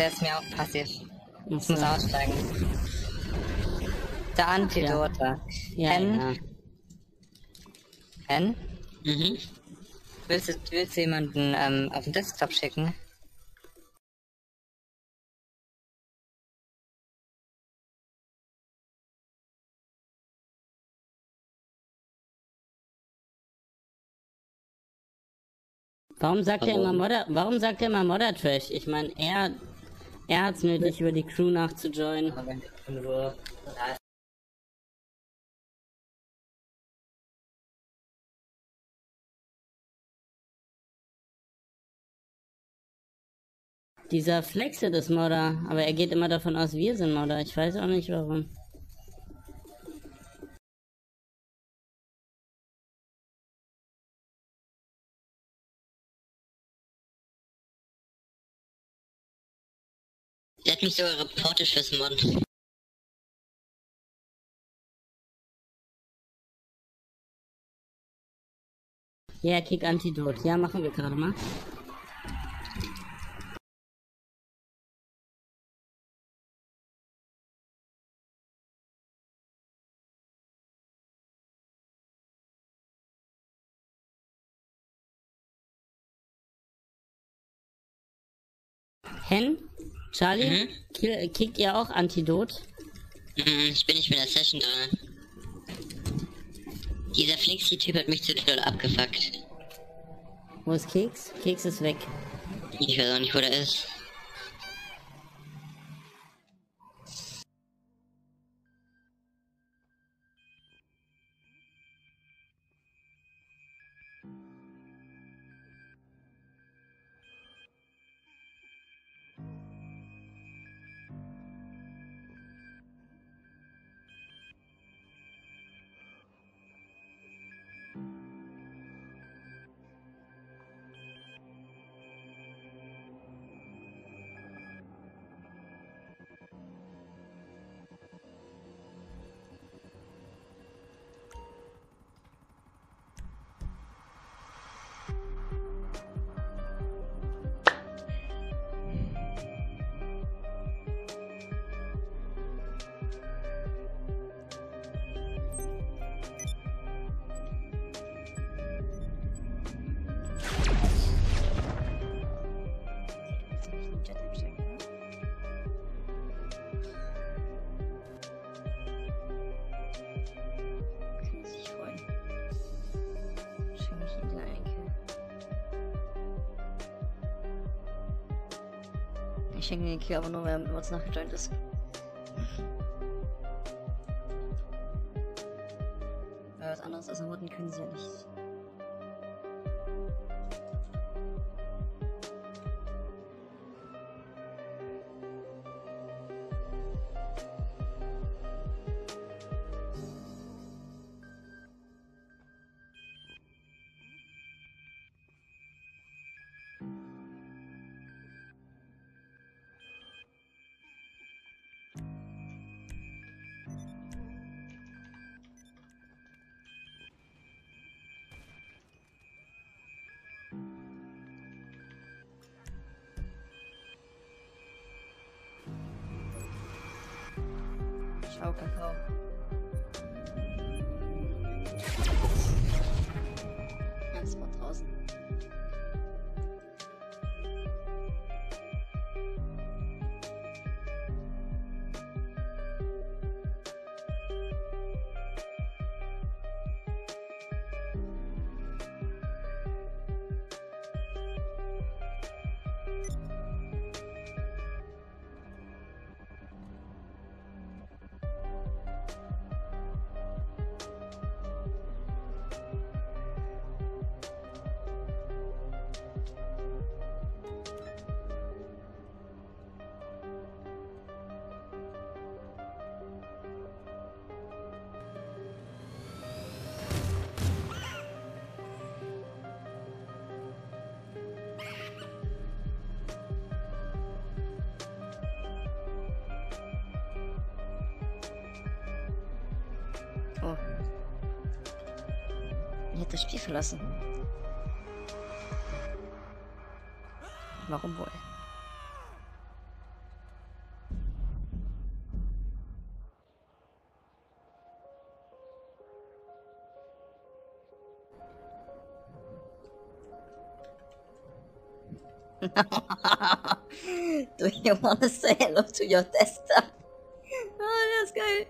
Der ist mir auch passiv. Ich muss aussteigen. Der Antidote. Ja, Hen? ja. Hen? Mhm. Willst du, willst du jemanden ähm, auf den Desktop schicken? Warum sagt er Also- immer Modder, warum sagt er immer Modder Trash? Ich meine, er, er hat's nötig, über die Crew nachzujoinen. Dieser Flexit ist Modder, aber er geht immer davon aus, wir sind Modder. Ich weiß auch nicht warum. Hat mich reportet fürs Modden. Ja, Kick Antidot. Ja, machen wir gerade mal. Hen? Charlie? Mhm. Kill, kickt ihr auch Antidot? Mhm, ich bin nicht mit der Session drin. Dieser Flexi-Typ hat mich zu doll abgefuckt. Wo ist Keks? Keks ist weg. Ich weiß auch nicht, wo der ist. Kill aber nur, wenn er uns nachgejoint ist. Ciao, Kakao. Ganz mal draußen. das Spiel verlassen. Warum wohl? Do you want to say hello to your tester? oh, that's geil.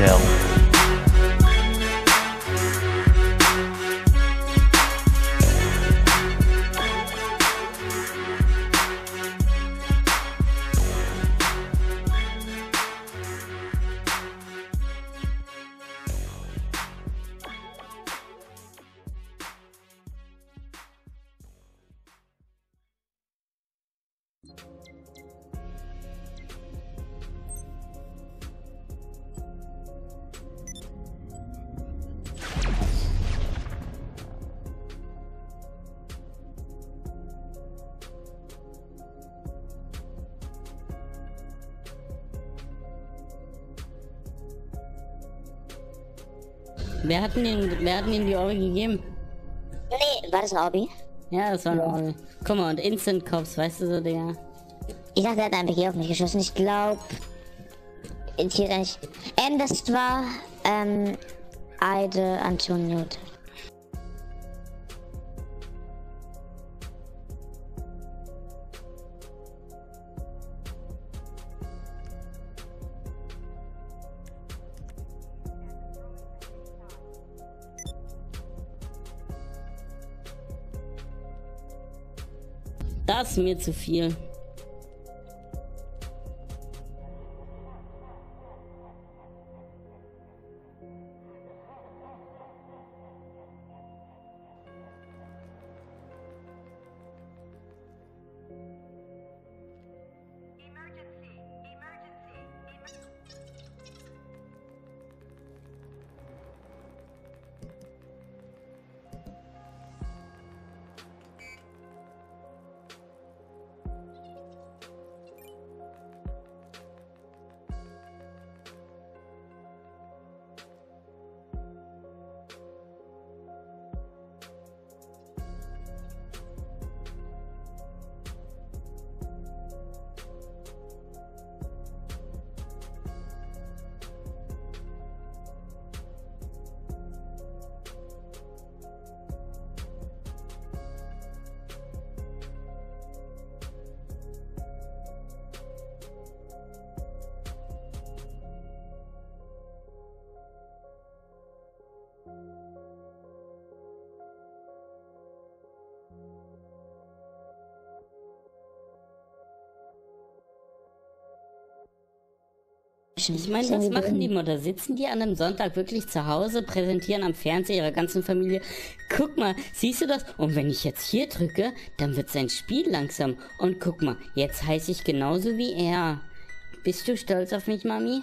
Shell. Wer hat denn, den, wer hat die Orbe gegeben? Nee, war das ein Hobby? Ja, das war eine Orbe. Guck mal, und Instant Cops, weißt du so, Digga. Ich dachte, er hat ein PG auf mich geschossen. Ich glaube. Hier ist eigentlich. Ähm, das war. Ähm. Eide Antonio. Das ist mir zu viel. Ich meine, was machen die Mutter? Sitzen die an einem Sonntag wirklich zu Hause, präsentieren am Fernseher ihrer ganzen Familie? Guck mal, siehst du das? Und wenn ich jetzt hier drücke, dann wird sein Spiel langsam. Und guck mal, jetzt heiße ich genauso wie er. Bist du stolz auf mich, Mami?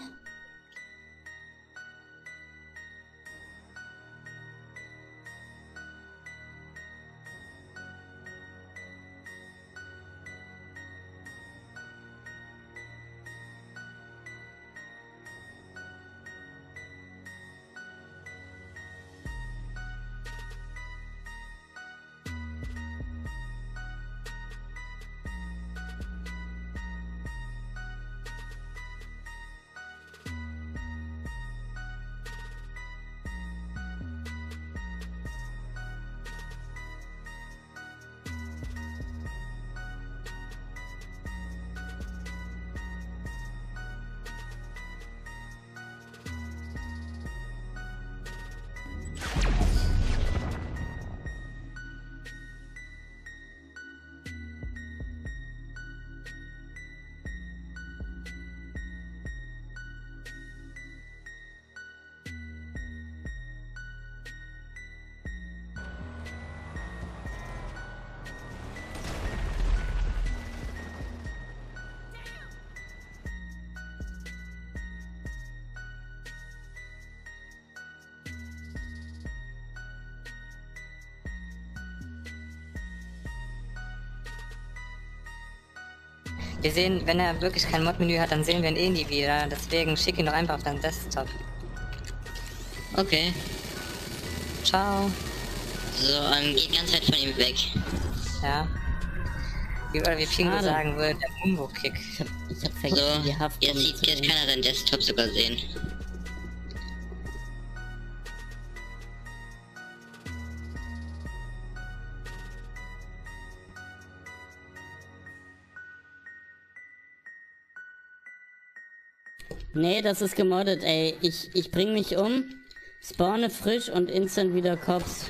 Wir sehen, wenn er wirklich kein Mod-Menü hat, dann sehen wir ihn eh nie wieder. Deswegen schick ihn doch einfach auf deinen Desktop. Okay. Ciao. So, ähm, geht die ganze Zeit von ihm weg. Ja. Wie, oder wie Pingo sagen würde, der Mumbo-Kick. Ich hab, ich hab So, vergessen, die Haft. jetzt, jetzt kann er seinen Desktop sogar sehen. Nee, das ist gemoddet, ey. Ich, ich bring mich um, spawne frisch und instant wieder Cops.